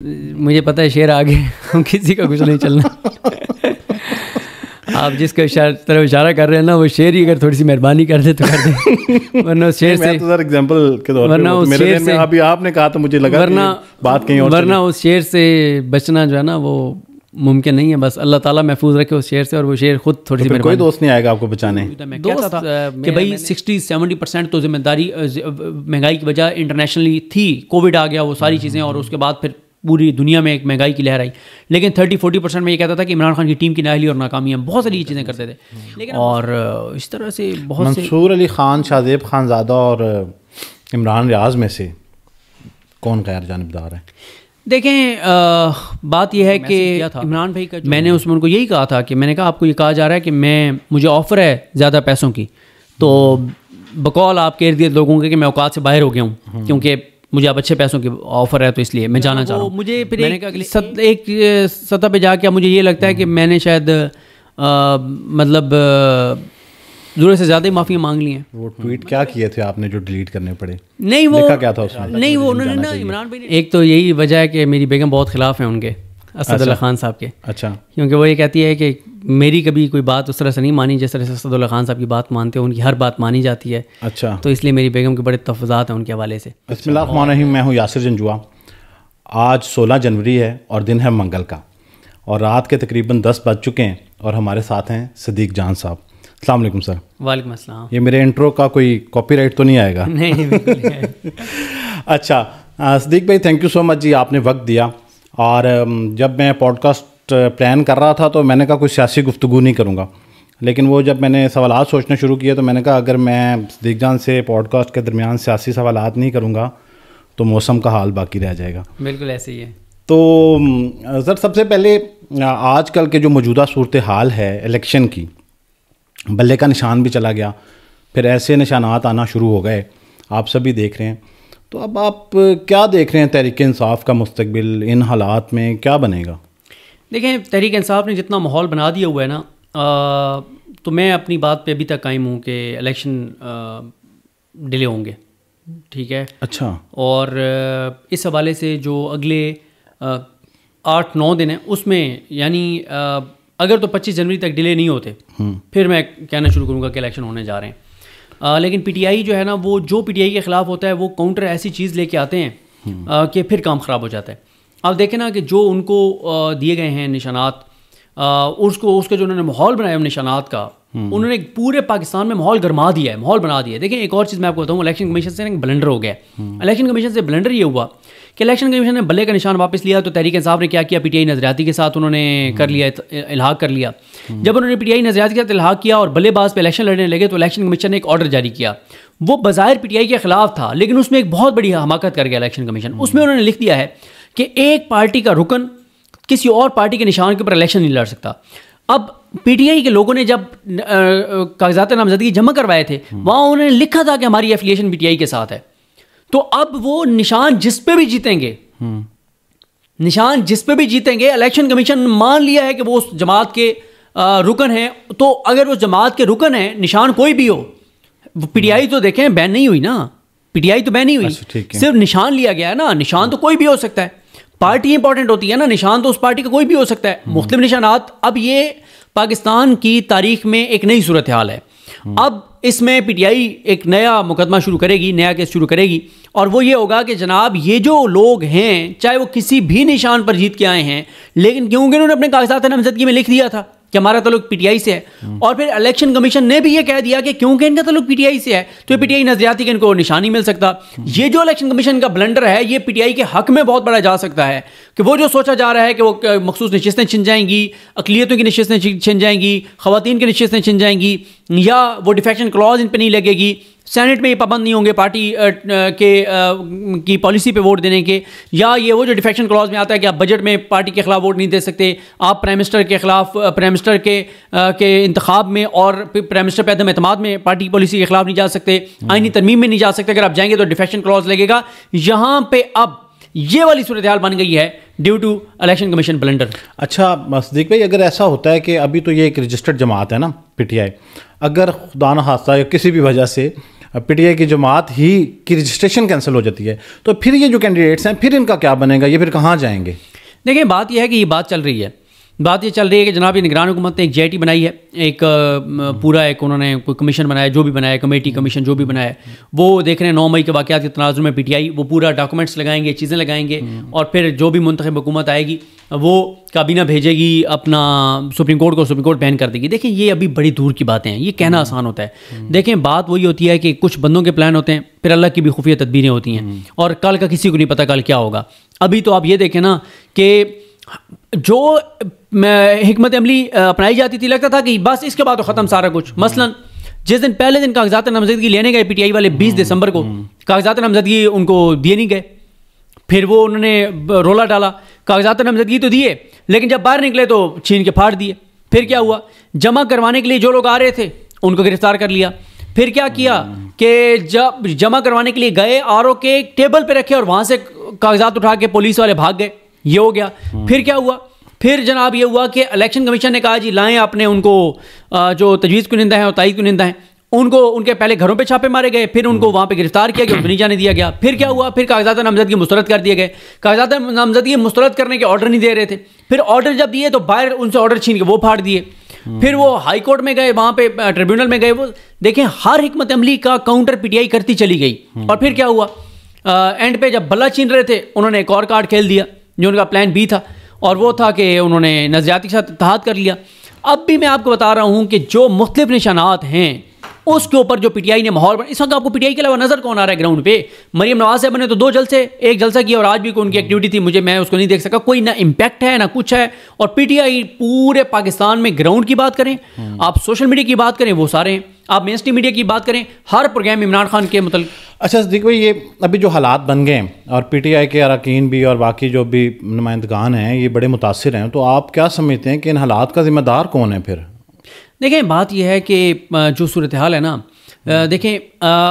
मुझे पता है शेर आगे हम किसी का कुछ नहीं चलना। आप जिसका तरफ़ इशारा कर रहे हैं ना वो शेर ही अगर थोड़ी सी मेहरबानी कर दे तो कर दे। वरना शेर से तो एग्जांपल के तौर वरना उस मेरे शेर से अभी आपने कहा तो मुझे लगा वरना बात कहीं और वरना उस शेर से बचना जो है ना वो मुमकिन नहीं है। बस अल्लाह ताला महफूज रखे उस शेर से और वो शेर खुद थोड़ी सी तो कोई दोस्त नहीं आएगा आपको बचाने। कहता था कि भाई सिक्सटी सेवेंटी परसेंट तो ज़िम्मेदारी महँगाई की वजह इंटरनेशनली थी कोविड आ गया वो सारी चीज़ें और उसके बाद फिर पूरी दुनिया में एक महँगाई की लहर आई। लेकिन थर्टी फोर्टी परसेंट में ये कहता था कि इमरान खान की टीम की नाहली और नाकामियाँ बहुत सारी चीज़ें करते थे। लेकिन और इस तरह से बहुत मंसूर अली खान शाहजेब खानजादा और इमरान रियाज में से कौन गैर जानबदार है? देखें आ, बात यह है कि इमरान भाई का मैंने उसमें उनको यही कहा था कि मैंने कहा आपको ये कहा जा रहा है कि मैं मुझे ऑफ़र है ज़्यादा पैसों की। तो बकौल आपके इर्द गिर्द लोगों के कि मैं औकात से बाहर हो गया हूँ हम्म। क्योंकि मुझे अब अच्छे पैसों की ऑफ़र है तो इसलिए मैं जाना चाह रहा हूँ। मुझे फिर एक, सत, एक सतह पे जाके मुझे ये लगता है कि मैंने शायद आ, मतलब ज़रूरत से ज़्यादा ही माफ़ी मांग ली हैं। वो ट्वीट क्या किए थे आपने जो डिलीट करने पड़े? नहीं वो क्या था उसमें? नहीं वो उन्होंने ना इमरान भाई एक तो यही वजह है कि मेरी बेगम बहुत खिलाफ है उनके। असदुल्ला अच्छा। खान साहब के। अच्छा। क्योंकि वो ये कहती है कि मेरी कभी कोई बात उस तरह से नहीं मानी जिस तरह से असदुल्ला खान साहब की बात मानते हो उनकी हर बात मानी जाती है। अच्छा। तो इसलिए मेरी बेगम के बड़े तफजात हैं उनके हवाले से। मैं हूँ यासिर जंजुआ। आज सोलह जनवरी है और दिन है मंगल का। और रात के तकरीबन दस बज चुके हैं और हमारे साथ हैं सदीक जान साहब। अलैक्म सर। वालेकुम अस्सलाम। ये मेरे इंट्रो का कोई कॉपीराइट तो नहीं आएगा? नहीं अच्छा सदीक भाई thank you so much ji आपने वक्त दिया। और जब मैं पॉडकास्ट प्लान कर रहा था तो मैंने कहा कोई सियासी गुफ्तु नहीं करूँगा। लेकिन वो जब मैंने सवाल सोचना शुरू किए तो मैंने कहा अगर मैं सदीक जान से पॉडकास्ट के दरमियान सियासी सवाल नहीं करूँगा तो मौसम का हाल बाकी रह जाएगा। बिल्कुल ऐसे ही है। तो सर सबसे पहले आजकल के जो मौजूदा सूरत हाल है इलेक्शन की बल्ले का निशान भी चला गया। फिर ऐसे निशानात आना शुरू हो गए। आप सभी देख रहे हैं। तो अब आप क्या देख रहे हैं तहरीक इंसाफ का मुस्तबिल इन हालात में? क्या बनेगा? देखें तहरीक इंसाफ ने जितना माहौल बना दिया हुआ है ना आ, तो मैं अपनी बात पे अभी तक कायम हूँ कि इलेक्शन डिले होंगे। ठीक है? अच्छा। और इस हवाले से जो अगले आठ नौ दिन हैं उसमें यानी अगर तो 25 जनवरी तक डिले नहीं होते हम्म। फिर मैं कहना शुरू करूँगा कि इलेक्शन होने जा रहे हैं। आ, लेकिन पीटीआई जो है ना वो जो पीटीआई के ख़िलाफ़ होता है वो काउंटर ऐसी चीज़ लेके आते हैं हम्म। कि फिर काम ख़राब हो जाता है अब देखें ना कि जो उनको दिए गए हैं निशानात उसको उसके जो उन्होंने माहौल बनाया निशानात का हम्म। उन्होंने पूरे पाकिस्तान में माहौल गरमा दिया है माहौल बना दिया है देखिए एक और चीज़ मैं आपको बताऊँ इलेक्शन कमीशन से ब्लेंडर हो गया इलेक्शन कमीशन से ब्लेंडर ये हुआ कि इलेक्शन कमीशन ने बल्ले का निशान वापस लिया तो तहरीक इंसाफ ने क्या किया? पीटीआई नजरियाती के साथ उन्होंने कर लिया इलाहाक कर लिया। जब उन्होंने पीटीआई नजरियाती के साथ इलाहाक किया और बल्लेबाज पे इलेक्शन लड़ने लगे तो इलेक्शन कमीशन ने एक ऑर्डर जारी किया। वो बाज़ाहिर पीटीआई के खिलाफ था लेकिन उसमें एक बहुत बड़ी हमाकत कर गया इलेक्शन कमीशन। उसमें उन्होंने लिख दिया है कि एक पार्टी का रुकन किसी और पार्टी के निशान के ऊपर इलेक्शन नहीं लड़ सकता। अब पीटीआई के लोगों ने जब कागजात नामजदगी जमा करवाए थे वहाँ उन्होंने लिखा था कि हमारी एफिलिएशन पीटीआई के साथ है। तो अब वो निशान जिस पे भी जीतेंगे निशान जिस पे भी जीतेंगे इलेक्शन कमीशन मान लिया है कि वो उस जमात के रुकन है। तो अगर उस जमात के रुकन है निशान कोई भी हो पीटीआई तो देखें बैन नहीं हुई ना। पीटीआई तो बैन नहीं हुई। अच्छा, सिर्फ़ निशान लिया गया है ना। निशान तो कोई भी हो सकता है। पार्टी इंपॉर्टेंट होती है ना। निशान तो उस पार्टी का कोई भी हो सकता है। मुख्तलिफ़ निशानात। अब ये पाकिस्तान की तारीख में एक नई सूरत हाल है। अब इसमें पीटीआई एक नया मुकदमा शुरू करेगी, नया केस शुरू करेगी। और वो ये होगा कि जनाब, ये जो लोग हैं, चाहे वो किसी भी निशान पर जीत के आए हैं, लेकिन क्योंकि उन्होंने अपने कागजात नामजदगी में लिख दिया था कि हमारा तल्लुक पीटीआई से है। और फिर इलेक्शन कमीशन ने भी ये कह दिया कि क्योंकि इनका तल्लुक पीटीआई से है तो पीटीआई नजरियाती के इनको निशानी मिल सकता। ये जो इलेक्शन कमीशन का ब्लंडर है, ये पीटीआई के हक में बहुत बड़ा जा सकता है कि वो जो सोचा जा रहा है कि वो मखसूस नशस्तें छिन जाएँगी, अकलीतों की नशस्तें छिन जाएँगी खातन की नशस्तें छिन जाएँगी, या वो डिफेक्शन क्लॉज इन पर नहीं लगेगी सेनेट में ये पाबंद नहीं होंगे पार्टी के की पॉलिसी पे वोट देने के। या ये वो जो डिफेक्शन क्लॉज में आता है कि आप बजट में पार्टी के खिलाफ वोट नहीं दे सकते आप प्राइम मिनिस्टर के खिलाफ प्राइम मिनिस्टर के के इंतखब में और प्राइम मिनिस्टर पे अदम अतमाद में पार्टी की पॉलिसी के खिलाफ नहीं जा सकते आइनी तरमीम में नहीं जा सकते। अगर आप जाएँगे तो डिफेक्शन क्लॉज लगेगा। यहाँ पर अब ये वाली सूरत हाल बन गई है due to election commission blunder अच्छा मसदीक भाई अगर ऐसा होता है कि अभी तो ये एक रजिस्टर्ड जमात है ना पीटीआई अगर खुदा न हादसा या किसी भी वजह से पीटीआई की जमात ही की रजिस्ट्रेशन कैंसिल हो जाती है। तो फिर ये जो कैंडिडेट्स हैं, फिर इनका क्या बनेगा? ये फिर कहाँ जाएँगे? देखिए, बात यह है कि ये बात चल रही है। बात ये चल रही है कि जनाब ये निगरान हुकूमत ने एक जे बनाई है एक पूरा एक उन्होंने कोई कमीशन बनाया जो भी बनाया कमेटी कमीशन जो भी बनाया वो देख रहे हैं नौ मई के वाक़ के तनाजुर में पीटीआई वो पूरा डॉक्यूमेंट्स लगाएँगे चीज़ें लगाएँगे और फिर जो भी मुंतब हुकूमत आएगी वो काबीना भेजेगी अपना सुप्रीम कोर्ट को सुप्रीम कोर्ट बैन कर देगी। देखें ये अभी बड़ी दूर की बातें हैं ये कहना आसान होता है। देखें बात वही होती है कि कुछ बंदों के प्लान होते हैं फिर अल्लाह की भी खुफिया तदबीरें होती हैं। और कल का किसी को नहीं पता कल क्या होगा। अभी तो आप ये देखें ना कि जो हमत अमली अपनाई जाती थी लगता था कि बस इसके बाद तो ख़त्म सारा कुछ। मसलन जिस दिन पहले दिन कागजात नामजदगी लेने गए पीटीआई वाले 20 दिसंबर को कागजात नामजदगी उनको दिए नहीं गए। फिर वो उन्होंने रोला डाला कागजात नामजदगी तो दिए लेकिन जब बाहर निकले तो छीन के फाड़ दिए। फिर क्या हुआ? जमा करवाने के लिए जो लोग आ रहे थे उनको गिरफ़्तार कर लिया। फिर क्या किया कि जब जमा करवाने के लिए गए आर के टेबल पर रखे और वहाँ से कागजात उठा के पुलिस वाले भाग गए। ये हो गया। फिर क्या हुआ? फिर जनाब ये हुआ कि इलेक्शन कमीशन ने कहा जी लाएँ आपने उनको जो तजवीज़ कुनिंदा है और ताइद कुनिंदा है। उनको उनके पहले घरों पे छापे मारे गए फिर उनको वहाँ पे गिरफ़्तार किया गया नहीं जाने दिया गया। फिर क्या हुआ? फिर कागजात नामजदगी मुस्तरद कर दिए गए। कागजात नामजदगी मुस्तरद करने के ऑर्डर नहीं दे रहे थे। फिर ऑर्डर जब दिए तो बाहर उनसे ऑर्डर छीन के वो फाड़ दिए। फिर वो हाई कोर्ट में गए वहाँ पे ट्रिब्यूनल में गए। वो देखें हर हमत अमली का काउंटर पीटीआई करती चली गई। और फिर क्या हुआ? एंड पे जब बल्ला छीन रहे थे उन्होंने एक और कार्ड खेल दिया। जो उनका प्लान बी था। और वो था कि उन्होंने नज़रियाती के साथ इतिहाद कर लिया। अब भी मैं आपको बता रहा हूँ कि जो मुख्तफ निशानात हैं उसके ऊपर जो पीटीआई ने माहौल इस वक्त आपको पीटीआई के अलावा नज़र कौन आ रहा है ग्राउंड पे? मरियम नवाज़ साहब ने तो दो जलसे, एक जलसा किया और आज भी उनकी एक्टिविटी थी, मुझे मैं उसको नहीं देख सका। कोई ना इम्पैक्ट है, ना कुछ है। और पीटीआई पूरे पाकिस्तान में ग्राउंड की बात करें, आप सोशल मीडिया की बात करें, वो सारे हैं। आप मेन मीडिया की बात करें, हर प्रोग्राम इमरान खान के मतलब अच्छा देखो ये अभी जो हालात बन गए हैं, और पीटीआई के अरकान भी और बाकी जो भी नुमाइंदगान हैं, ये बड़े मुतासर हैं। तो आप क्या समझते हैं कि इन हालात का ज़िम्मेदार कौन है फिर? देखें बात यह है कि जो सूरत हाल है ना देखें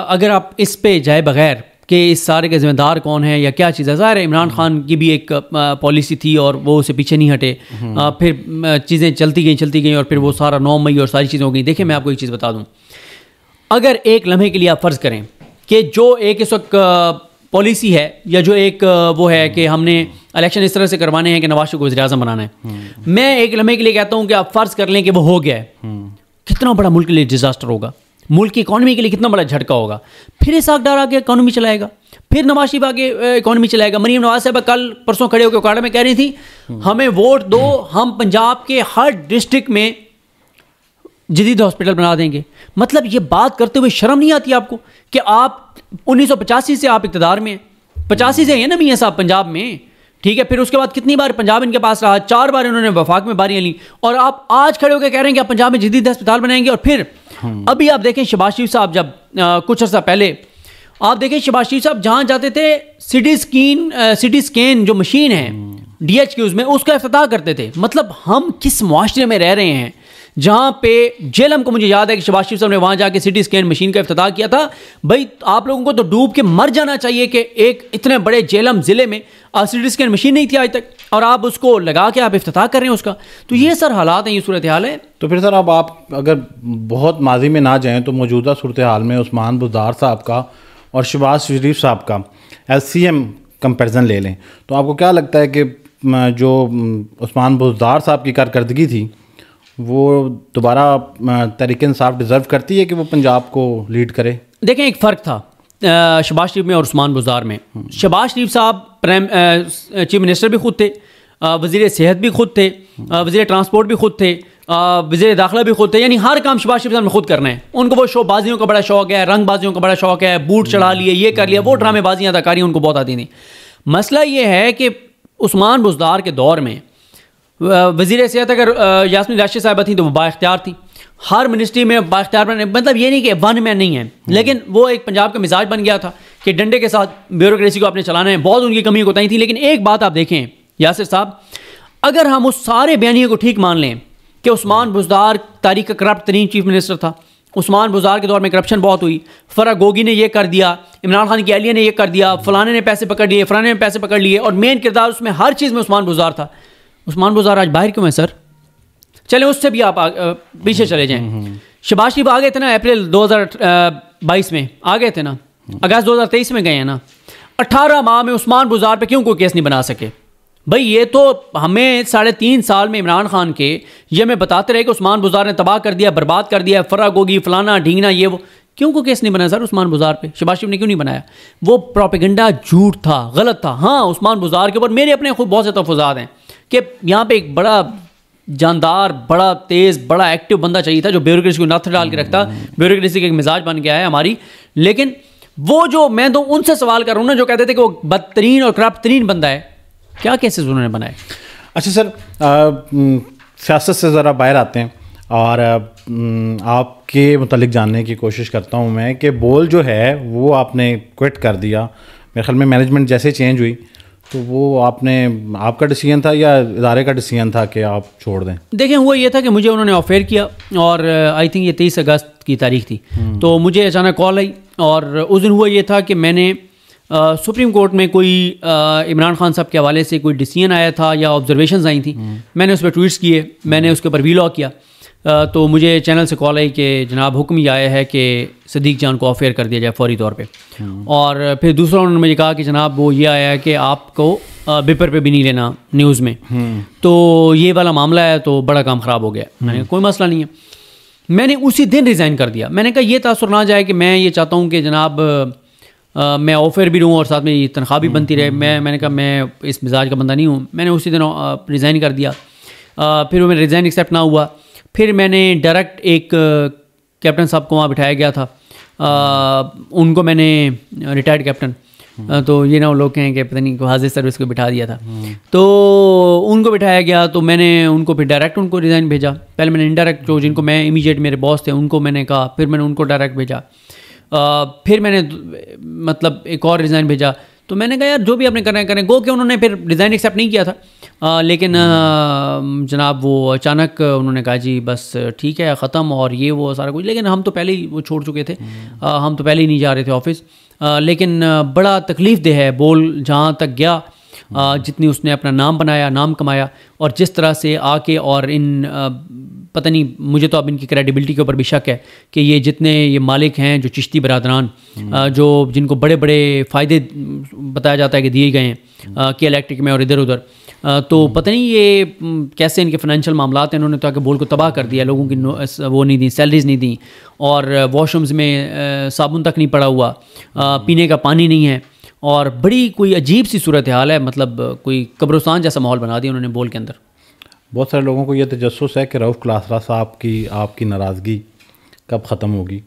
अगर आप इस पे जाए बगैर कि इस सारे के ज़िम्मेदार कौन है या क्या चीज़ है ज़ाहिर इमरान खान की भी एक पॉलिसी थी और वो उसे पीछे नहीं हटे। आ, फिर चीज़ें चलती गई चलती गई और फिर वो सारा नौ मई और सारी चीज़ें हो गई। देखिए मैं आपको एक चीज़ बता दूँ। अगर एक लम्हे के लिए आप फ़र्ज़ करें कि जो एक इस वक्त पॉलिसी है या जो एक वो है कि हमने इलेक्शन इस तरह से करवाने हैं कि नवाज़ शरीफ को वजी अजम बनाना है। मैं एक लम्हे के लिए कहता हूँ कि आप फ़र्ज़ कर लें कि वो हो गया है। कितना बड़ा मुल्क के लिए डिज़ास्टर होगा? मुल्क की इकानमी के लिए कितना बड़ा झटका होगा? फिर इसाक डार आगे इकॉनमी चलाएगा। फिर नवाज़ शरीफ आगे इकानमी चलाएगा। मरीम नवाज़ साहब कल परसों खड़े होकर उकाड़ा में कह रही थी हमें वोट दो हम पंजाब के हर डिस्ट्रिक्ट में जदीद हॉस्पिटल बना देंगे। मतलब ये बात करते हुए शर्म नहीं आती आपको कि आप उन्नीस सौ पचासी से आप इकतदार में पचासी से है ना मियाँ साहब पंजाब में। ठीक है फिर उसके बाद कितनी बार पंजाब इनके पास रहा? चार बार इन्होंने वफाक में बारियाँ ली। और आप आज खड़े होकर कह रहे हैं कि आप पंजाब में जदीद अस्पताल बनाएँगे और फिर हम्म। अभी आप देखें शबाज शरीफ साहब जब आ, कुछ अर्सा पहले आप देखें शबाज शरीफ साहब जहाँ जाते थे सिटी स्कीन सिटी स्कैन जो मशीन है डी एच क्यूज में उसका अफ्ताह करते थे। मतलब हम किस मुआरे में रह रहे हैं? जहाँ पे जेलम को मुझे याद है कि शबाज शरीफ साहब ने वहाँ जाके सिटी स्कैन मशीन का अफ्ताह किया था। भाई, आप लोगों को तो डूब के मर जाना चाहिए कि एक इतने बड़े जेलम ज़िले में सिटी स्कैन मशीन नहीं थी आज तक। और आप उसको लगा के आप अफ्ताह कर रहे हैं उसका। तो ये सर हालात हैं, ये सूरत हाल है। तो फिर सर, अब आप अगर बहुत माजी में ना जाएँ तो मौजूदा सूरत हाल में उस्मान बुजदार साहब का और शबाज शरीफ साहब का एल सी एम कंपेरिजन ले लें। तो आपको क्या लगता है कि जो उस्मान बुजदार साहब की कारकर्दगी थी वो दोबारा तहरीक इंसाफ डिज़र्व करती है कि वो पंजाब को लीड करे? देखें, एक फ़र्क था शबाज शरीफ में और उस्मान बुजार में। शबाज शरीफ साहब प्राइम चीफ मिनिस्टर भी खुद थे वज़ीर सेहत भी खुद थे वज़ीर ट्रांसपोर्ट भी खुद थे वज़ीर दाखिला भी खुद थे। यानी हर काम शबाज शरीफ साहब ने खुद करना है। उनको वो शो बाजियों का बड़ा शौक है रंग बाजियों का बड़ा शौक है, बूट चढ़ा लिए, ये कर लिया वो ड्रामेबाजियाँ अदाकारी, उनको बहुत आती थी। मसला ये है कि उस्मान बुजदार के दौर में वज़ीर सेहत अगर यासमिन राशि साहबा थी तो वो बाख्तियार थी। हर मिनिस्ट्री में बाख्तियार बने मतलब ये नहीं कि वन मैन नहीं है। हम्म। लेकिन वो एक पंजाब का मिजाज बन गया था कि डंडे के साथ ब्यूरोक्रेसी को आपने चलाना है बहुत उनकी कमी बताई थी। लेकिन एक बात आप देखें यासिर साहब अगर हम उस सारे बयानियों को ठीक मान लें कि उस्मान बुजदार तारीख का करप्ट तरीन चीफ मिनिस्टर था उस्मान बुजार के दौर में करप्शन बहुत हुई फ़रा गोगी ने यह कर दिया इमरान खान की अलिया ने यह कर दिया फलाने ने पैसे पकड़ लिए फलाने ने पैसे पकड़ लिए और मेन किरदार उसमें हर चीज़ में उस्मान बुजार था। उस्मान बुजार आज बाहर क्यों है सर? चले उससे भी आप पीछे चले जाएँ। शबाज शरीफ आ गए थे ना अप्रैल 2022 में? आ गए थे ना? अगस्त 2023 में गए हैं ना? 18 माह में उस्मान बुजार पे क्यों कोई केस नहीं बना सके? भाई ये तो हमें साढ़े तीन साल में इमरान खान के ये हमें बताते रहे कि उस्मान बुजार ने तबाह कर दिया बर्बाद कर दिया फ़र्क होगी फलाना ढींगना ये वो। क्यों को केस नहीं बनाया सर उस्मान बुजार पे? शबाज शरीफ ने क्यों नहीं बनाया? वो प्रोपेगेंडा झूठ था गलत था। हाँ उस्मान बुजार के ऊपर मेरे अपने खुद बहुत से तफजात हैं। कि यहाँ पे एक बड़ा जानदार, बड़ा तेज़, बड़ा एक्टिव बंदा चाहिए था जो ब्यूरोक्रेसी को नथ डाल के रखता। ब्यूरोक्रेसी का एक मिजाज बन गया है हमारी। लेकिन वो जो मैं तो उनसे सवाल कर रहा हूँ ना, जो कहते थे कि वो बदतरीन और करप्ट तरीन बंदा है, क्या केसेस उन्होंने बनाए? अच्छा सर सियासत से ज़रा बाहर आते हैं और आपके मतलब जानने की कोशिश करता हूँ मैं कि बोल जो है, वो आपने क्विट कर दिया। मेरे ख्याल में मैनेजमेंट जैसे चेंज हुई तो वो आपने आपका डिसीज़न था या इदारे का डिसीज़न था कि आप छोड़ दें? देखें हुआ ये था कि मुझे उन्होंने ऑफेयर किया और आई थिंक ये तेईस अगस्त की तारीख थी। हम्म। तो मुझे अचानक कॉल आई और उस दिन हुआ ये था कि मैंने आ, सुप्रीम कोर्ट में कोई इमरान खान साहब के हवाले से कोई डिसीज़न आया था या ऑब्जर्वेशन आई थी। हम्म। मैंने उस पर ट्वीट्स किए मैंने उसके ऊपर वीलॉग किया। तो मुझे चैनल से कॉल आई कि जनाब हुक्म ये आया है कि सदीक जान को ऑफेयर कर दिया जाए फौरी तौर पे। हम्म। और फिर दूसरा उन्होंने मुझे कहा कि जनाब वो ये आया है कि आपको बिपर पे भी नहीं लेना न्यूज़ में। हम्म। तो ये वाला मामला है तो बड़ा काम ख़राब हो गया। मैंने कोई मसला नहीं है। मैंने उसी दिन रिज़ाइन कर दिया। मैंने कहा यह तासर ना जाए कि मैं ये चाहता हूँ कि जनाब आ, मैं ऑफ़र भी रहूँ और साथ में तनख्वाह भी बनती रहे। मैं मैंने कहा मैं इस मिजाज का बंदा नहीं हूँ। मैंने उसी दिन रिज़ाइन कर दिया। आ, फिर वो मेरा रिज़ाइन एक्सेप्ट ना हुआ। फिर मैंने डायरेक्ट एक कैप्टन साहब को वहाँ बिठाया गया था। आ, उनको मैंने रिटायर्ड कैप्टन तो ये ना वो लोग कहें कि पता नहीं हाजिर सर्विस को बिठा दिया था। तो उनको बिठाया गया तो मैंने उनको फिर डायरेक्ट उनको रिज़ाइन भेजा। पहले मैंने इनडायरेक्ट जो जिनको मैं इमीडिएट मेरे बॉस थे उनको मैंने कहा। फिर मैंने उनको डायरेक्ट भेजा। आ, फिर मैंने मतलब एक और रिज़ाइन भेजा। तो मैंने कहा यार जो भी आपने करना है करें। गो कि उन्होंने फिर डिज़ाइन एक्सेप्ट नहीं किया था। आ, लेकिन जनाब वो अचानक उन्होंने कहा जी बस ठीक है ख़त्म और ये वो सारा कुछ। लेकिन हम तो पहले ही वो छोड़ चुके थे। आ, हम तो पहले ही नहीं जा रहे थे ऑफ़िस लेकिन बड़ा तकलीफ़ दे है बोल जहाँ तक गया। जितनी उसने अपना नाम बनाया नाम कमाया। और जिस तरह से आके और इन पता नहीं मुझे तो अब इनकी क्रेडिबिलिटी के ऊपर भी शक है कि ये जितने ये मालिक हैं जो चिश्ती बरदरान जो जिनको बड़े बड़े फ़ायदे बताया जाता है कि दिए गए हैं कि इलेक्ट्रिक में और इधर उधर तो पता नहीं ये कैसे इनके फाइनेंशियल मामला हैं इन्होंने तो आके बोल को तबाह कर दिया लोगों की वो नहीं दी सैलरीज नहीं दी और वॉशरूम्स में साबुन तक नहीं पड़ा हुआ पीने का पानी नहीं है और बड़ी कोई अजीब सी सूरत हाल है मतलब कोई कब्रस्तान जैसा माहौल बना दिया उन्होंने बोल के अंदर। बहुत सारे लोगों को यह तजस है कि रऊफ़ क्लासरा साहब की आपकी नाराज़गी कब ख़त्म होगी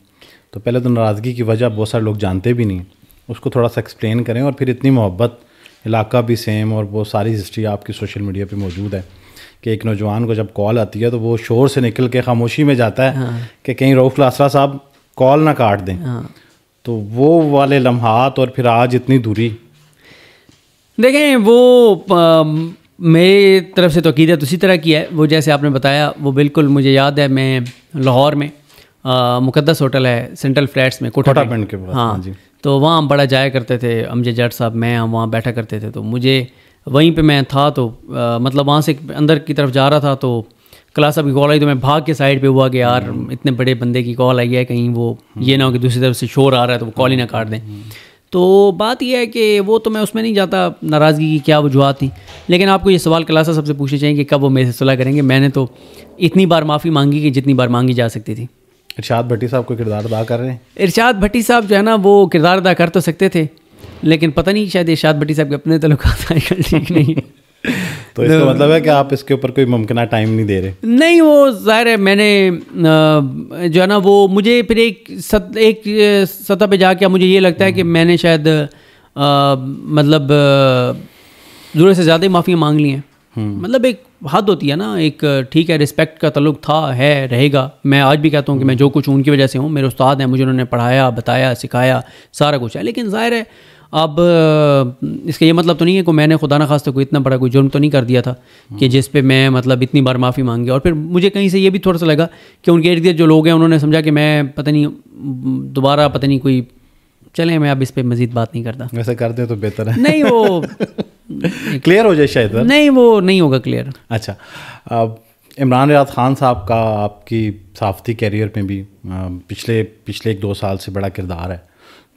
तो पहले तो नाराज़गी की वजह बहुत सारे लोग जानते भी नहीं उसको थोड़ा सा एक्सप्लेन करें और फिर इतनी मोहब्बत इलाका भी सेम और वो सारी हिस्ट्री आपकी सोशल मीडिया पे मौजूद है कि एक नौजवान को जब कॉल आती है तो वो शोर से निकल के खामोशी में जाता है हाँ। कि कहीं रऊफ़ लासरा साहब कॉल ना काट दें हाँ। तो वो वाले लम्हात और फिर आज इतनी दूरी देखें वो मेरी तरफ़ से तो अकीदत उसी तरह की है वो जैसे आपने बताया वो बिल्कुल मुझे याद है मैं लाहौर में मुकद्दस होटल है सेंट्रल फ्लैट्स में कोटा पिंड के हाँ, हाँ जी तो वहाँ हम बड़ा जाया करते थे अमजद जट साहब मैं हम वहाँ बैठा करते थे तो मुझे वहीं पे मैं था तो आ, मतलब वहाँ से अंदर की तरफ़ जा रहा था तो क्लास साहब की कॉल आई तो मैं भाग के साइड पे हुआ कि यार हम्म। इतने बड़े बंदे की कॉल आई है कहीं वो ये ना हो कि दूसरी तरफ़ से शोर आ रहा है तो वो कॉल ही ना काट दें। तो बात यह है कि वो तो मैं उसमें नहीं जाता नाराज़गी की क्या वजूहत थी। लेकिन आपको ये सवाल क्लासा सबसे पूछने चाहिए कि कब वो मेरे से सलाह करेंगे? मैंने तो इतनी बार माफ़ी मांगी कि जितनी बार मांगी जा सकती थी। इरशाद भट्टी साहब को किरदार अदा कर रहे हैं? इरशाद भट्टी साहब जो है ना वो किरदार अदा कर तो सकते थे लेकिन पता नहीं शायद इरशाद भट्टी साहब के अपने तल्लुक ठीक नहीं तो इसका मतलब है कि आप इसके ऊपर कोई मुमकिन टाइम नहीं दे रहे। नहीं वो ज़ाहिर है मैंने जो है ना वो मुझे फिर एक सत, एक सतह पे जाके मुझे ये लगता है कि हम्म। मैंने शायद आ, मतलब ज़रूरत से ज़्यादा ही माफ़ी मांग ली हैं। हम्म। मतलब एक हद होती है ना एक ठीक है रिस्पेक्ट का तल्लुक था है रहेगा। मैं आज भी कहता हूँ कि मैं जो कुछ उनकी वजह से हूँ। मेरे उस्ताद हैं मुझे उन्होंने पढ़ाया बताया सिखाया सारा कुछ है। लेकिन ज़ाहिर है अब इसका ये मतलब तो नहीं है कि मैंने खुदा न खास्ता कोई इतना बड़ा कोई जुर्म तो नहीं कर दिया था कि जिस पे मैं मतलब इतनी बार माफ़ी मांगी। और फिर मुझे कहीं से ये भी थोड़ा सा लगा कि उनके इर्द गिर्द जो लोग हैं उन्होंने समझा कि मैं पता नहीं दोबारा पता नहीं कोई चले मैं अब इस पर मज़ीद बात नहीं करता। वैसे कर दें तो बेहतर है। नहीं वो क्लियर हो जाए शायद नहीं वो नहीं होगा क्लियर अच्छा अब इमरान रियाज खान साहब का आपकी सहाफ़ती कैरियर में भी पिछले पिछले एक दो साल से बड़ा किरदार है।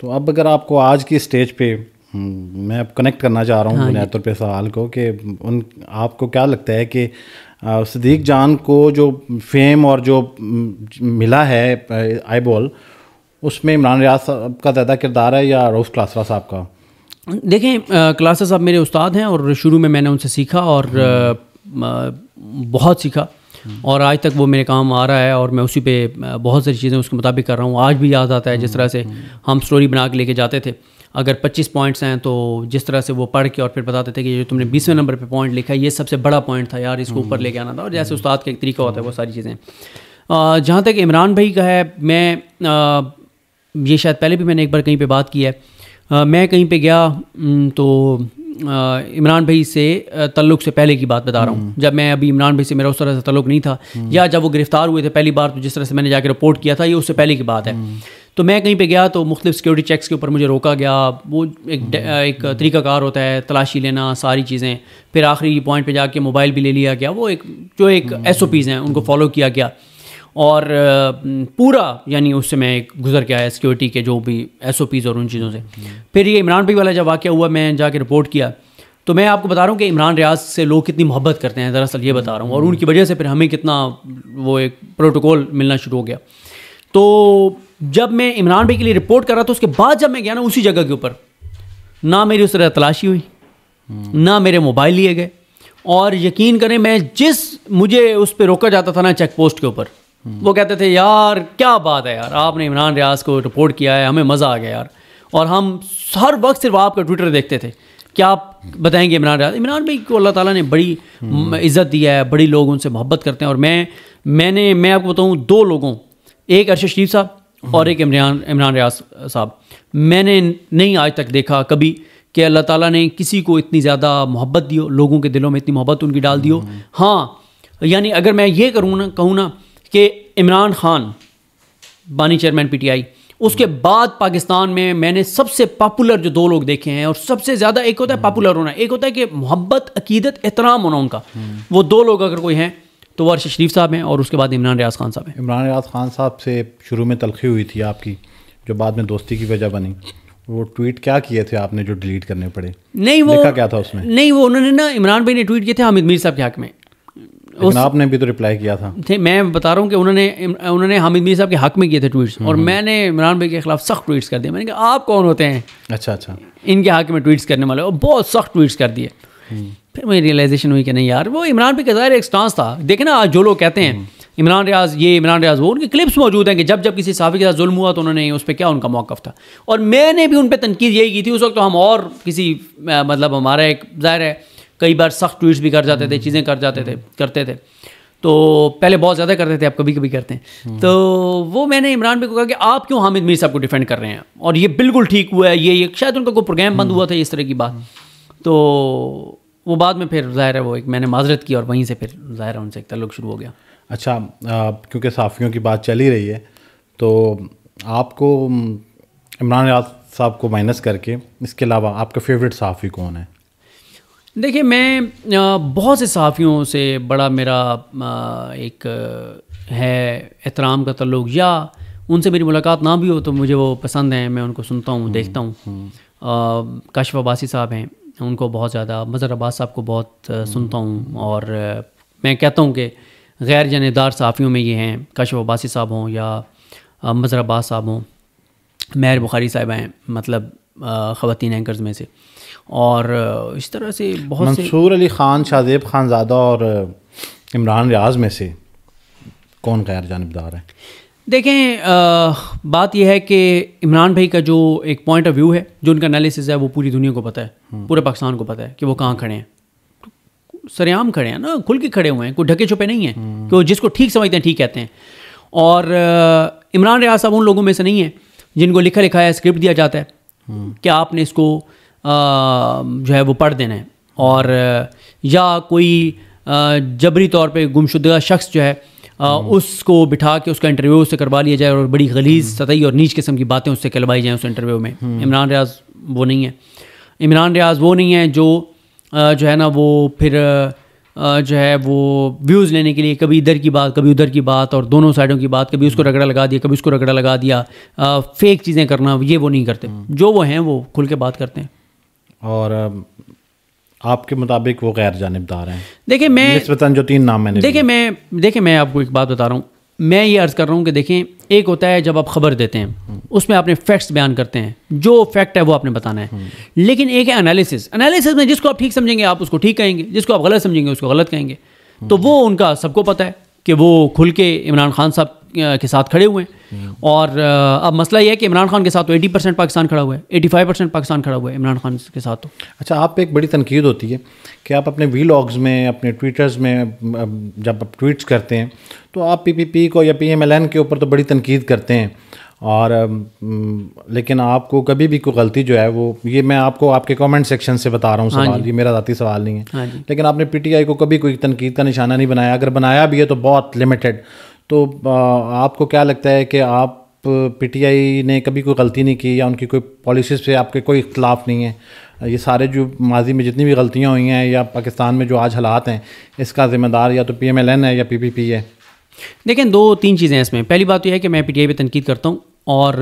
तो अब अगर आपको आज की स्टेज पे हम्म, मैं अब कनेक्ट करना चाह रहा हूँ बुनियाद तौर पर सवाल को कि उन आपको क्या लगता है कि सदीक जान को जो फेम और जो मिला है आई बॉल उसमें इमरान रियाज साहब का ज़्यादा किरदार है या रऊफ़ क्लासरा साहब का? देखें क्लासा साहब मेरे उस्ताद हैं और शुरू में मैंने उनसे सीखा और बहुत सीखा। और आज तक वो मेरे काम आ रहा है और मैं उसी पे बहुत सारी चीज़ें उसके मुताबिक कर रहा हूँ। आज भी याद आता है जिस तरह से हम स्टोरी बना के लेके जाते थे। अगर 25 पॉइंट्स हैं तो जिस तरह से वो पढ़ के और फिर बताते थे कि जो तुमने बीसवें नंबर पे पॉइंट लिखा है ये सबसे बड़ा पॉइंट था यार इसको ऊपर लेके आना था। और जैसे उस्ताद का एक तरीका होता है वो सारी चीज़ें। जहाँ तक इमरान भाई का है मैं ये शायद पहले भी मैंने एक बार कहीं पर बात की है। मैं कहीं पर गया तो इमरान भाई से तल्लुक से पहले की बात बता रहा हूँ। हम्म। जब मैं अभी इमरान भाई से मेरा उस तरह से तल्लुक नहीं था हम्म। या जब वो गिरफ़्तार हुए थे पहली बार तो जिस तरह से मैंने जाकर रिपोर्ट किया था ये उससे पहले की बात है। हम्म। तो मैं कहीं पे गया तो मुख्तलिफ़ सिक्योरिटी चेक्स के ऊपर मुझे रोका गया। वो एक एक तरीकाकार होता है तलाशी लेना सारी चीज़ें। फिर आखिरी पॉइंट पे जाके मोबाइल भी ले लिया गया। वो एक जो एक एस हैं उनको फॉलो किया गया। और पूरा, यानी उससे मैं गुजर के आया सिक्योरिटी के जो भी एस और उन चीज़ों से। फिर ये इमरान भाई वाला जब वाक़ हुआ, मैं जाके रिपोर्ट किया तो मैं आपको बता रहा हूँ कि इमरान रियाज से लोग कितनी मोहब्बत करते हैं, दरअसल ये बता रहा हूँ। और उनकी वजह से फिर हमें कितना वो एक प्रोटोकॉल मिलना शुरू हो गया। तो जब मैं इमरान भाई के लिए रिपोर्ट कर रहा था, उसके बाद जब मैं गया ना, उसी जगह के ऊपर, ना मेरी उस तरह तलाशी हुई, ना मेरे मोबाइल लिए गए। और यकीन करें, मैं जिस, मुझे उस पर रोका जाता था ना चेक पोस्ट के ऊपर वो कहते थे यार क्या बात है यार आपने इमरान रियाज को रिपोर्ट किया है हमें मज़ा आ गया यार। और हम हर वक्त सिर्फ़ आपका ट्विटर देखते थे। क्या आप बताएँगे इमरान रियाज? इमरान भाई को अल्लाह ताला ने बड़ी इज़्ज़त दिया है बड़ी लोग उनसे मोहब्बत करते हैं। और मैं मैंने मैं आपको बताऊँ दो लोगों एक अरशद शरीफ साहब और एक इमरान इमरान रियाज साहब। मैंने नहीं आज तक देखा कभी कि अल्लाह ताला ने किसी को इतनी ज़्यादा मोहब्बत दी हो लोगों के दिलों में इतनी मोहब्बत उनकी डाल दी हो। हाँ यानी अगर मैं ये करूँ ना कहूँ ना कि इमरान खान बानी चेयरमैन पीटीआई उसके बाद पाकिस्तान में मैंने सबसे पॉपुलर जो दो लोग देखे हैं और सबसे ज़्यादा एक होता है पॉपुलर होना एक होता है कि मोहब्बत अकीदत एहतराम होना उनका। वो दो लोग अगर कोई हैं तो वो अर्श शरीफ साहब हैं और उसके बाद इमरान रियाज खान साहब हैं। इमरान रियाज खान साहब से शुरू में तलखी हुई थी आपकी जो बाद में दोस्ती की वजह बनी। वो ट्वीट क्या किए थे आपने जो डिलीट करने पड़े? नहीं वो क्या था उसमें? नहीं वो उन्होंने ना इमरान भाई ने ट्वीट किए थे हामिद मीर साहब के हक में। उस, आपने भी तो रिप्लाई किया था। थे मैं बता रहा हूँ कि उन्होंने उन्होंने हामिद मीर साहब के हक में किए थे ट्वीट्स और हम्म। मैंने इमरान भाई के खिलाफ सख्त ट्वीट्स कर दिए। मैंने कहा आप कौन होते हैं? अच्छा अच्छा। इनके हक में ट्वीट्स करने वाले। और बहुत सख्त ट्वीट्स कर दिए। हम्म। फिर मुझे रियलाइजेशन हुई कि नहीं यार वो इमरान भाई का ज़ाहिर एक स्टांस था। देखे ना आज जो लोग कहते हैं हम्म। इमरान रियाज ये इमरान रियाज वो उनके क्लिप्स मौजूद हैं कि जब जब किसी साफी के साथ जुल्म हुआ तो उन्होंने उस पर क्या उनका मौकफ था। और मैंने भी उन पर तनकीद यही की थी उस वक्त तो हम और किसी मतलब हमारा एक ज़ाहिर है कई बार सख्त ट्वीट्स भी कर जाते थे चीज़ें कर जाते थे करते थे। तो पहले बहुत ज़्यादा करते थे आप कभी कभी करते हैं। तो वो मैंने इमरान भाई को कहा कि आप क्यों हामिद मीर साहब को डिफेंड कर रहे हैं? और ये बिल्कुल ठीक हुआ है ये, ये शायद उनका कोई प्रोग्राम बंद हुआ था इस तरह की बात। तो वो बाद में फिर ज़ाहिर है वो एक मैंने माजरत की और वहीं से फिर ज़ाहिर है उनसे एक तल्लुक शुरू हो गया। अच्छा क्योंकि साफ़ियों की बात चली रही है तो आपको इमरान साहब को माइनस करके इसके अलावा आपका फेवरेट साफ़ी कौन है? देखिए मैं बहुत से सहाफ़ियों से बड़ा मेरा एक है एहतराम का तल्लुक या उनसे मेरी मुलाकात ना भी हो तो मुझे वो पसंद हैं मैं उनको सुनता हूँ हम्म, देखता हूँ। हम्म। काशिफ अब्बासी साहब हैं उनको बहुत ज़्यादा मज़र अब्बास साहब को बहुत हम्म, सुनता हूँ और मैं कहता हूँ कि गैर जनेदार सहाफ़ियों में ये हैं काशिफ अब्बासी साहब हों या मज़र अब्बास साहब हों महर बुखारी साहब हैं मतलब ख़वान एंकर्स में से। और इस तरह से बहुत मंसूर अली ख़ान शाहजेब खान ज़्यादा और इमरान रियाज में से कौन गैर जानबदार है देखें आ, बात यह है कि इमरान भाई का जो एक पॉइंट ऑफ़ व्यू है जो उनका एनालिसिस है वो पूरी दुनिया को पता है हम्म। पूरे पाकिस्तान को पता है कि वो कहाँ खड़े हैं सरेआम खड़े हैं ना खुल के खड़े हुए हैं कोई ढके छुपे नहीं हैं हम्म। कि वो जिसको ठीक समझते हैं ठीक कहते हैं और इमरान रियाज साहब उन लोगों में से नहीं है जिनको लिखा लिखा है स्क्रिप्ट दिया जाता है हम्म। कि आपने इसको जो है वो पढ़ देना है। और या कोई जबरी तौर पे गुमशुदा शख्स जो है उसको बिठा के उसका इंटरव्यू उससे करवा लिया जाए और बड़ी गलीज हम्म। सतही और नीच किस्म की बातें उससे कहलवाई जाएँ उस इंटरव्यू में। हम्म। इमरान रियाज वो नहीं है। इमरान रियाज वो नहीं है जो जो है ना वो फिर जो है वो व्यूज़ लेने के लिए कभी इधर की बात कभी उधर की बात और दोनों साइडों की बात कभी उसको रगड़ा लगा दिया कभी उसको रगड़ा लगा दिया। फेक चीज़ें करना ये वो नहीं करते। जो वो हैं वो खुल के बात करते हैं। और आपके मुताबिक वो गैर जानबदार हैं। देखिए मैं निस्बतन जो तीन नाम मैंने देखिए मैं देखिए मैं आपको एक बात बता रहा हूँ। मैं ये अर्ज़ कर रहा हूँ कि देखें एक होता है जब आप खबर देते हैं उसमें आपने फैक्ट्स बयान करते हैं जो फैक्ट है वो आपने बताना है। लेकिन एक है एनालिसिस एनालिसिस में जिसको आप ठीक समझेंगे आप उसको ठीक कहेंगे जिसको आप गलत समझेंगे उसको गलत कहेंगे। तो वो उनका सबको पता है कि वो खुल के इमरान खान साहब के साथ खड़े हुए हैं। और अब मसला ये है कि इमरान खान के साथ तो 80 परसेंट पाकिस्तान खड़ा हुआ है 85 परसेंट पाकिस्तान खड़ा हुआ है इमरान खान के साथ तो। अच्छा आप पे एक बड़ी तनकीद होती है कि आप अपने वीलॉग्स में अपने ट्विटर्स में जब आप ट्वीट्स करते हैं तो आप पी पी पी को या पीएमएलएन के ऊपर तो बड़ी तनकीद करते हैं। और लेकिन आपको कभी भी कोई गलती जो है वो ये मैं आपको आपके कमेंट सेक्शन से बता रहा हूँ सवाल ये मेरा ज़ाती सवाल नहीं है। हाँ लेकिन आपने पीटीआई को कभी कोई तनकीद का निशाना नहीं बनाया अगर बनाया भी है तो बहुत लिमिटेड तो आपको क्या लगता है कि आप, पीटीआई ने कभी कोई गलती नहीं की या उनकी कोई पॉलिसीज़ पे आपके कोई इख्तलाफ नहीं है? ये सारे जो माजी में जितनी भी गलतियाँ हुई हैं या पाकिस्तान में जो आज हालात हैं, इसका ज़िम्मेदार या तो पीएमएलएन है या पीपीपी है? देखें दो, तीन चीज़ें हैं इसमें। पहली बात तो यह है कि मैं पीटीआई पे तनकीद करता हूँ और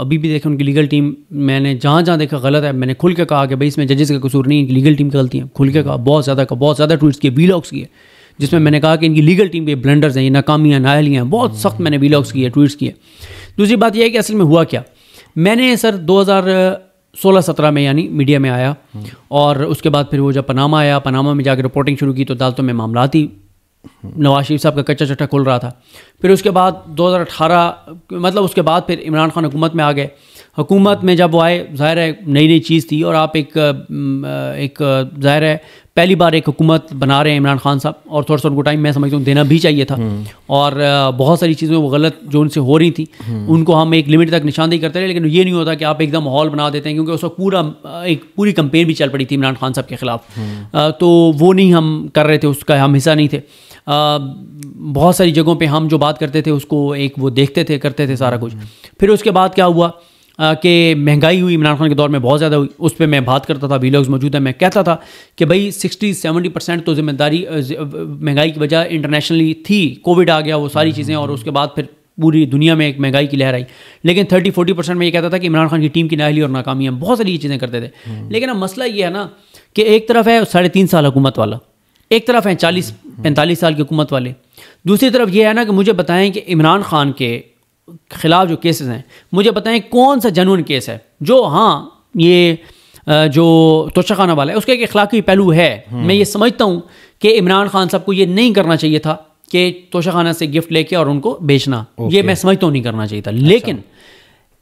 अभी भी देखें उनकी लीगल टीम, मैंने जहाँ जहाँ देखा गलत है, मैंने खुल के कहा कि भाई इसमें जजेस का कसूर नहीं है, लीगल टीम की गलती है। खुल के कहा, बहुत ज़्यादा बहुत ज़्यादा ट्वीट्स किए वीलॉग्स किए। जिसमें मैंने कहा कि इनकी लीगल टीम पे ब्लेंडर्स हैं, ये नाकामियाँ नायलियाँ हैं बहुत सख्त मैंने वीलॉग्स किए ट्वीट्स किए। दूसरी बात यह है कि असल में हुआ क्या? मैंने सर दो हज़ार सोलह सत्रह में यानी मीडिया में आया और उसके बाद फिर वो जब पनामा आया, पनामा में जाकर रिपोर्टिंग शुरू की तो अदालतों में मामला ही नवाज़ शरीफ साहब का कच्चा चट्टा खुल रहा था। फिर उसके बाद 2018 मतलब उसके बाद फिर इमरान खान हुकूमत में आ गए। हुकूमत में जब वो आए ज़ाहिर है नई नई चीज़ थी और आप एक एक ज़ाहिर है पहली बार एक हुकूमत बना रहे हैं इमरान खान साहब और थोड़ा सा उनको टाइम मैं समझता हूँ देना भी चाहिए था। और बहुत सारी चीज़ें वो गलत जो उनसे हो रही थी उनको हम एक लिमिट तक निशानदेही करते रहे लेकिन ये नहीं होता कि आप एकदम माहौल बना देते हैं क्योंकि उस वक्त पूरा एक पूरी कंपेन भी चल पड़ी थी इमरान खान साहब के खिलाफ। तो वो नहीं हम कर रहे थे उसका हम हिस्सा नहीं थे। बहुत सारी जगहों पे हम जो बात करते थे उसको एक वो देखते थे करते थे सारा कुछ। फिर उसके बाद क्या हुआ? कि महँगाई हुई इमरान खान के दौर में बहुत ज़्यादा हुई। उस पर मैं बात करता था वीलॉग्स मौजूद है मैं कहता था कि भाई सिक्सटी सेवेंटी परसेंट तो ज़िम्मेदारी महँगाई की वजह इंटरनेशनली थी। कोविड आ गया वो सारी चीज़ें और उसके बाद फिर पूरी दुनिया में एक महँगाई की लहर आई। लेकिन थर्टी फोर्टी परसेंट में ये कहता था कि इमरान खान की टीम की नाहली और नाकामियाँ बहुत सारी ये चीज़ें करते थे। लेकिन अब मसला ये है ना कि एक तरफ़ है साढ़े तीन साल हुकूमत वाला एक तरफ़ है चालीस पैंतालीस साल की हुकूमत वाले। दूसरी तरफ़ ये है ना कि मुझे बताएँ कि इमरान खान के खिलाफ जो केसेस हैं मुझे बताएँ कौन सा जनवन केस है? जो हाँ ये जो तोशाखाना वाला है उसका एक अखलाकी पहलू है। मैं ये समझता हूँ कि इमरान खान साहब को ये नहीं करना चाहिए था कि तोशाखाना से गिफ्ट लेके और उनको बेचना। ये मैं समझता हूँ नहीं करना चाहिए था। लेकिन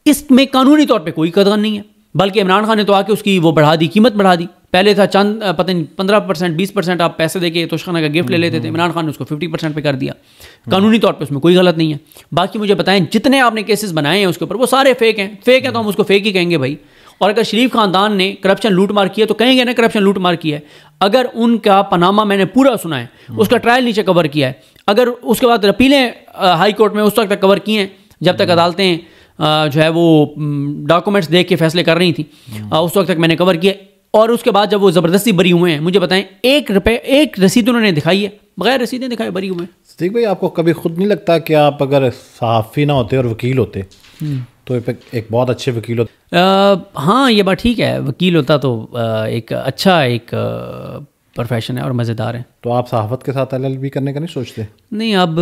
इसमें कानूनी तौर पे कोई कदम नहीं है बल्कि इमरान खान ने तो आके उसकी वो बढ़ा दी कीमत बढ़ा दी। पहले था चंद पता नहीं पंद्रह परसेंट बीस परसेंट आप पैसे देके तोशखाना का गिफ्ट ले लेते थे। इमरान खान ने उसको फिफ्टी परसेंट पे कर दिया। कानूनी तौर पे उसमें कोई गलत नहीं है। बाकी मुझे बताएँ जितने आपने केसेस बनाए हैं उसके ऊपर वो सारे फेक हैं। फेक हैं तो हम उसको फेक ही कहेंगे भाई। और अगर शरीफ खानदान ने करप्शन लूट मार किया तो कहेंगे ना करप्शन लूट मार किया है। अगर उनका पनामा मैंने पूरा सुना है उसका ट्रायल नीचे कवर किया है। अगर उसके बाद अपीलें हाई कोर्ट में उस वक्त तक कवर किए हैं जब तक अदालतें जो है वो डॉक्यूमेंट्स देख के फैसले कर रही थी उस वक्त तक मैंने कवर किया। और उसके बाद जब वो ज़बरदस्ती बरी हुए हैं मुझे बताएँ एक रुपये एक रसीद उन्होंने दिखाई है बगैर रसीदें दिखाए बरी हुए हैं। सदीक भाई आपको कभी खुद नहीं लगता कि आप अगर सहाफ़ी ना होते और वकील होते? तो एक, एक बहुत अच्छे वकील होते। हाँ ये बात ठीक है वकील होता तो अ, एक अच्छा एक प्रोफेशन है और मज़ेदार है। तो आप सहाफ़त के साथ एल करने का नहीं सोचते? नहीं अब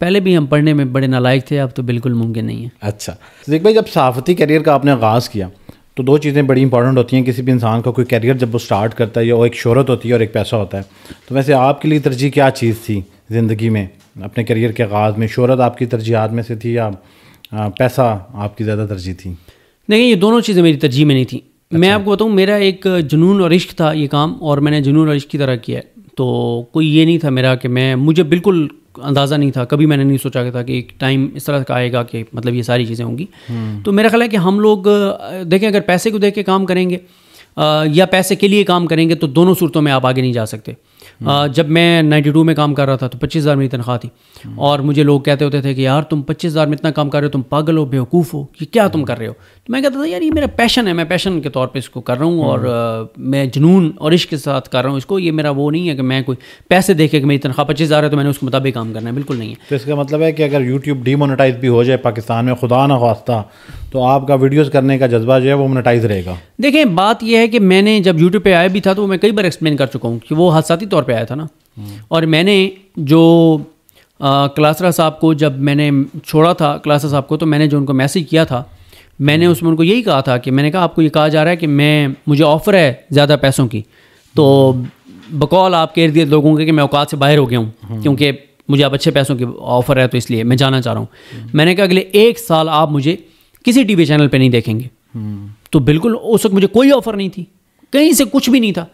पहले भी हम पढ़ने में बड़े नालायक थे अब तो बिल्कुल मुमकिन नहीं है। अच्छा। सदीक भाई जब सहाफ़ती करियर का आपने आगाज़ किया तो दो चीज़ें बड़ी इंपॉर्टेंट होती हैं। किसी भी इंसान का कोई करियर जब वो स्टार्ट करता है या वो एक शोहरत होती है और एक पैसा होता है। तो वैसे आपके लिए तरजीह क्या चीज़ थी ज़िंदगी में? अपने करियर के आगाज़ में शोहरत आपकी तरजीहत में से थी या पैसा आपकी ज़्यादा तरजीह थी? नहीं ये दोनों चीज़ें मेरी तरजीह में नहीं थी। अच्छा। मैं आपको बताऊँ मेरा एक जुनून और इश्क था ये काम और मैंने जुनून और इश्क की तरह किया है। तो कोई ये नहीं था मेरा कि मैं मुझे बिल्कुल अंदाज़ा नहीं था। कभी मैंने नहीं सोचा था कि एक टाइम इस तरह का आएगा कि मतलब ये सारी चीज़ें होंगी। तो मेरा ख्याल है कि हम लोग देखें अगर पैसे को देख के काम करेंगे या पैसे के लिए काम करेंगे तो दोनों सूरतों में आप आगे नहीं जा सकते। जब मैं 92 में काम कर रहा था तो पच्चीस हज़ार मेरी तनख्वाह थी। और मुझे लोग कहते होते थे कि यार तुम पच्चीस हज़ार में इतना काम कर रहे हो तुम पागल हो बेवकूफ़ हो कि क्या तुम कर रहे हो? तो मैं कहता था यार ये मेरा पैशन है मैं पैशन के तौर पर इसको कर रहा हूँ और आ, मैं जुनून और इश्क के साथ कर रहा हूँ इसको। ये मेरा वो नहीं है कि मैं कोई पैसे देखे कि मेरी तनख्वाह पच्चीस हज़ार है तो मैंने उसके मुताबिक काम करना है। बिल्कुल नहीं है। तो इसका मतलब है कि अगर यूट्यूब डीमोनेटाइज भी हो जाए पाकिस्तान में खुदा ना खास्ता तो आपका वीडियोस करने का जज्बा जो है वो मोनेटाइज रहेगा। देखें, बात यह है कि मैंने जब यूट्यूब पे आया भी था तो मैं कई बार एक्सप्लेन कर चुका हूँ कि वो हादसाती तौर पे आया था ना। और मैंने जो क्लासरा साहब को जब मैंने छोड़ा था, क्लासरा साहब को तो मैंने जो उनको मैसेज किया था, मैंने उसमें उनको यही कहा था कि, मैंने कहा, आपको ये कहा जा रहा है कि मैं, मुझे ऑफ़र है ज़्यादा पैसों की। तो बकौल आपके इर्द गिर्द लोगों के कि मैं औकात से बाहर हो गया हूँ, क्योंकि मुझे अब अच्छे पैसों की ऑफ़र है तो इसलिए मैं जाना चाह रहा हूँ। मैंने कहा, अगले एक साल आप मुझे किसी टीवी चैनल पे नहीं देखेंगे। तो बिल्कुल उस वक्त मुझे कोई ऑफ़र नहीं थी। कहीं से कुछ भी नहीं था।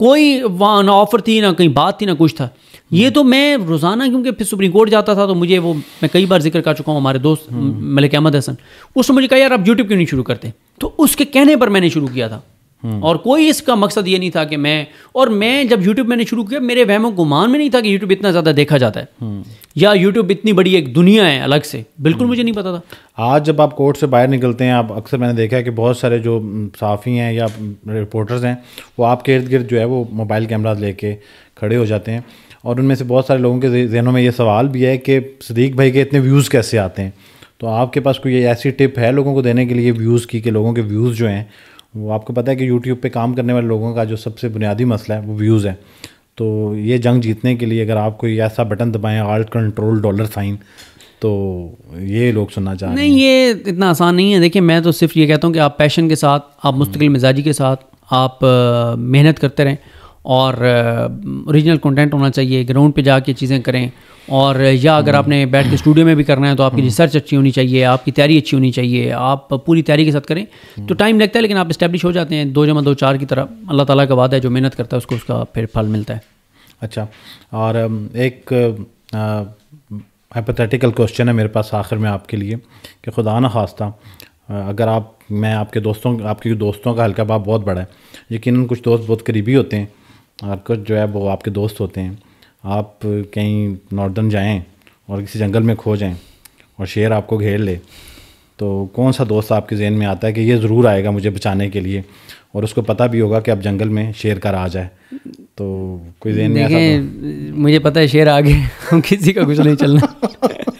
कोई वहाँ ना ऑफ़र थी ना कहीं बात थी ना कुछ था। ये तो मैं रोज़ाना क्योंकि फिर सुप्रीम कोर्ट जाता था तो मुझे वो मैं कई बार ज़िक्र कर चुका हूँ हमारे दोस्त मलिक अहमद हसन। उसने मुझे कहा यार आप यूट्यूब क्यों नहीं शुरू करते? तो उसके कहने पर मैंने शुरू किया था। और कोई इसका मकसद ये नहीं था कि मैं और मैं जब यूट्यूब मैंने शुरू किया मेरे वहमों गुमान में नहीं था कि यूट्यूब इतना ज़्यादा देखा जाता है। या यूट्यूब इतनी बड़ी एक दुनिया है अलग से। बिल्कुल मुझे नहीं पता था। आज जब आप कोर्ट से बाहर निकलते हैं आप अक्सर मैंने देखा है कि बहुत सारे जो साफ़ी हैं या रिपोर्टर्स हैं वो आपके इर्द गिर्द जो है वो मोबाइल कैमरा लेके खड़े हो जाते हैं। और उनमें से बहुत सारे लोगों के जहनों में ये सवाल भी है कि सदीक भाई के इतने व्यूज़ कैसे आते हैं? तो आपके पास कोई ऐसी टिप है लोगों को देने के लिए व्यूज़ की कि लोगों के व्यूज़ जो हैं वो आपको पता है कि यूट्यूब पे काम करने वाले लोगों का जो सबसे बुनियादी मसला है वो व्यूज़ है। तो ये जंग जीतने के लिए अगर आप कोई ऐसा बटन दबाएँ आल्ट कंट्रोल डॉलर साइन तो ये लोग सुनना चाह रहे हैं। नहीं ये इतना आसान नहीं है। देखिए मैं तो सिर्फ़ ये कहता हूँ कि आप पैशन के साथ आप मुस्तकिल मिजाजी के साथ आप मेहनत करते रहें। और ओरिजिनल कंटेंट होना चाहिए ग्राउंड पे जाके चीज़ें करें और या अगर हम्म। आपने बैठ के स्टूडियो में भी करना है तो आपकी रिसर्च हम्म। अच्छी होनी चाहिए आपकी तैयारी अच्छी होनी चाहिए आप पूरी तैयारी के साथ करें तो टाइम हम्म। लगता है लेकिन आप इस्टेब्लिश हो जाते हैं दो जमा दो चार की तरह अल्लाह ताला का वादा है जो मेहनत करता है उसको उसका फिर फल मिलता है अच्छा और एक हाइपोथेटिकल क्वेश्चन है मेरे पास आखिर में आपके लिए कि खुदा न खास्ता अगर आप मैं आपके दोस्तों आपके दोस्तों का हल्का बाप बहुत बड़ा है यकीन कुछ दोस्त बहुत करीबी होते हैं और कुछ जो है वो आपके दोस्त होते हैं। आप कहीं नॉर्दर्न जाएँ और किसी जंगल में खो जाएँ और शेर आपको घेर ले तो कौन सा दोस्त आपके जहन में आता है कि ये ज़रूर आएगा मुझे बचाने के लिए? और उसको पता भी होगा कि अब जंगल में शेर का राज है। तो कोई जहन में ऐसा तो? मुझे पता है शेर आगे हम किसी का कुछ नहीं चलना।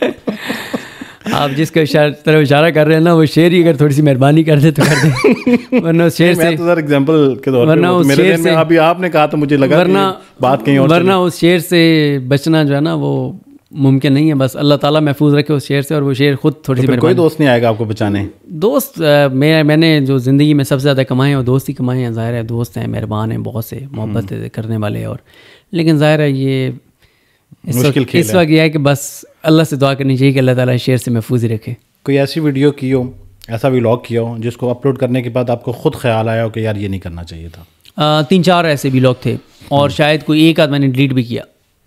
आप जिसका तरफ़ इशारा कर रहे हैं ना वो शेर ही अगर थोड़ी सी मेहरबानी कर दे तो कर दे। वरना शेर से तो एग्जांपल के तौर वरना उस शेर से अभी आपने कहा तो मुझे लगा वरना बात कहीं और वरना उस शेर से बचना जो है ना वो मुमकिन नहीं है बस अल्लाह ताला महफूज रखे उस शेर से और वो शेर खुद थोड़ी तो सी कोई दोस्त नहीं आएगा आपको बचाने? दोस्त मैं मैंने जो ज़िंदगी में सबसे ज़्यादा कमाए हैं वो दोस्त ही कमाए हैं ज़ाहिर है दोस्त हैं मेहरबान हैं बहुत से मोहब्बत हम्म। करने वाले और लेकिन ज़ाहिर है ये इस वक्त यह है कि बस अल्लाह से दुआ करनी चाहिए कि अल्लाह ताला शेर से महफूज ही रखे। कोई ऐसी वीडियो की हो ऐसा व्लॉग किया हो जिसको अपलोड करने के बाद आपको खुद ख्याल आया हो कि यार ये नहीं करना चाहिए था। आ, तीन चार ऐसे व्लॉग थे और शायद कोई एक आध मैंने डिलीट भी किया।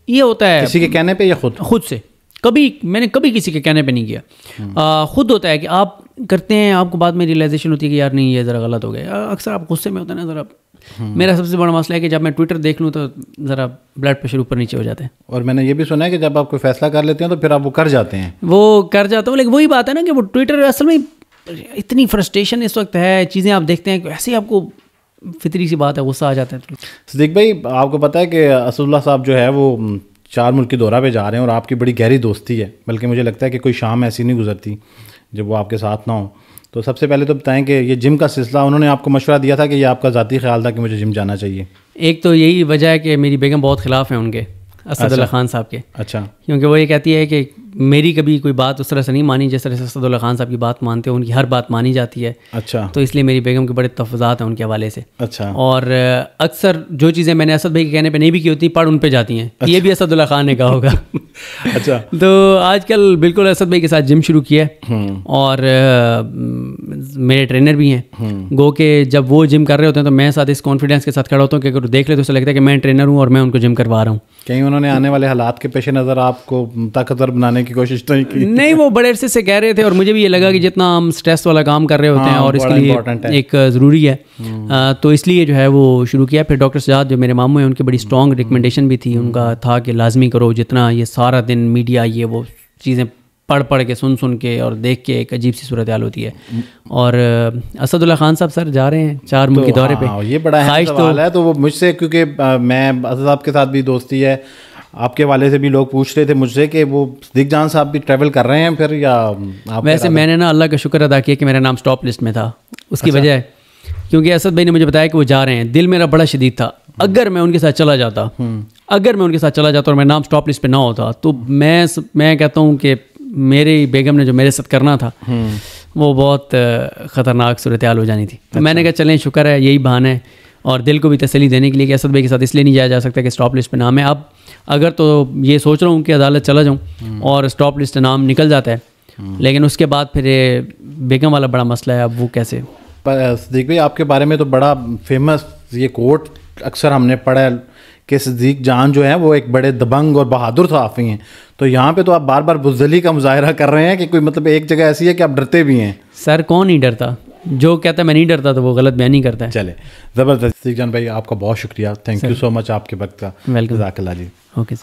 ये होता है किसी के कहने पे या खुद? खुद से। कभी मैंने कभी किसी के कहने पे नहीं किया। आ, खुद होता है कि आप करते हैं आपको बाद में रियलाइजेशन होती है कि यार नहीं ये ज़रा गलत हो गया। अक्सर आप गुस्से में होते हैं ना ज़रा। हम्म। मेरा सबसे बड़ा मसला है कि जब मैं ट्विटर देख लूँ तो ज़रा ब्लड प्रेशर ऊपर नीचे हो जाते हैं। और मैंने ये भी सुना है कि जब आप कोई फैसला कर लेते हैं तो फिर आप वो कर जाते हैं। वो कर जाता हूँ लेकिन वही बात है ना कि वो ट्विटर असल में इतनी फ्रस्ट्रेशन इस वक्त है चीज़ें आप देखते हैं ऐसे ही आपको फितरी सी बात है गुस्सा आ जाता है सदीक भाई आपको पता है कि असदुल्ला साहब जो है वो चार मुल्क दौरा पे जा रहे हैं और आपकी बड़ी गहरी दोस्ती है बल्कि मुझे लगता है कि कोई शाम ऐसी नहीं गुजरती जब वो आपके साथ ना हो। तो सबसे पहले तो बताएँ कि ये जिम का सिलसिला उन्होंने आपको मशवरा दिया था कि ये आपका ज़ाती ख्याल था कि मुझे जिम जाना चाहिए। एक तो यही वजह है कि मेरी बेगम बहुत ख़िलाफ़ है उनके असदुल्ला अच्छा। खान साहब के। अच्छा। क्योंकि वो ये कहती है कि मेरी कभी कोई बात उस तरह से नहीं मानी जिस तरह से असदुल्ला खान साहब की बात मानते हो उनकी हर बात मानी जाती है। अच्छा। तो इसलिए मेरी बेगम के बड़े तफजात हैं उनके हवाले से। अच्छा। और अक्सर जो चीज़ें मैंने असद भाई के कहने पर नहीं भी की होती पढ़ उन पर जाती हैं। अच्छा। ये भी असदुल्ला खान ने कहा होगा। अच्छा। तो आजकल बिल्कुल असद भाई के साथ जिम शुरू किया है। हम्म। और मेरे ट्रेनर भी हैं। हम्म। गो के जब वो जिम कर रहे होते हैं तो मैं साथ इस कॉन्फिडेंस के साथ खड़ा होता हूँ कि अगर देख ले तो उसे लगता है कि मैं ट्रेनर हूँ और मैं उनको जिम करवा रहा हूँ। कहीं उन्होंने आने वाले हालात के पेश नज़र आपको ताकतवर बनाने बताने की कोशिश तो नहीं की। नहीं वो बड़े अरसे से कह रहे थे और मुझे भी ये लगा कि जितना हम स्ट्रेस वाला काम कर रहे होते हैं हाँ, और इसके लिए एक ज़रूरी है। आ, तो इसलिए जो है वो शुरू किया। फिर डॉक्टर सजाद जो मेरे मामू हैं उनकी बड़ी स्ट्रॉन्ग रिकमेंडेशन भी थी। उनका था कि लाजमी करो जितना ये सारा दिन मीडिया ये वो चीज़ें पढ़ पढ़ के सुन सुन के और देख के एक अजीब सी सूरत हाल होती है। और असदुल्ला खान साहब सर जा रहे हैं चार मुल्क के दौरे पे। हाँ, ये बड़ा ख्वाहिश तो है। तो वो मुझसे क्योंकि मैं असद साहब के साथ भी दोस्ती है। आपके वाले से भी लोग पूछ रहे थे मुझसे कि वो सिद्दीक जान साहब भी ट्रैवल कर रहे हैं फिर या आप वैसे मैंने ना अल्लाह का शुक्र अदा किया कि मेरा नाम स्टॉप लिस्ट में था। उसकी अच्छा। वजह है। क्योंकि असद भाई ने मुझे बताया कि वो जा रहे हैं। दिल मेरा बड़ा शदीद था। अगर मैं उनके साथ चला जाता हम्म। अगर मैं उनके साथ चला जाता और मेरा नाम स्टॉप लिस्ट पर ना होता तो मैं मैं कहता हूँ कि मेरी बेगम ने जो मेरे साथ करना था हम्म। वो बहुत ख़तरनाक सूरत हाल हो जानी थी। तो मैंने कहा चलें शुक्र है यही बहाना है। और दिल को भी तसली देने के लिए कि असद भाई के साथ इसलिए नहीं जाया जा सकता कि स्टॉप लिस्ट पे नाम है। अब अगर तो ये सोच रहा हूँ कि अदालत चला जाऊँ और स्टॉप लिस्ट नाम निकल जाता है लेकिन उसके बाद फिर ये बेगम वाला बड़ा मसला है अब वो कैसे? पर सिद्दीक भाई आपके बारे में तो बड़ा फ़ेमस ये कोर्ट अक्सर हमने पढ़ा है कि सदीक जान जो है वो एक बड़े दबंग और बहादुर सहाफ़ी हैं। तो यहाँ पे तो आप बार बार बुजदली का मुजाहरा कर रहे हैं कि कोई मतलब एक जगह ऐसी है कि आप डरते भी हैं। सर कौन नहीं डरता? जो कहता है मैं नहीं डरता तो वो गलत मैं नहीं करता है। चले। ज़बरदस्त जान भाई आपका बहुत शुक्रिया। थैंक यू सो मच आपके वक्त का। वेलकम जी। ओके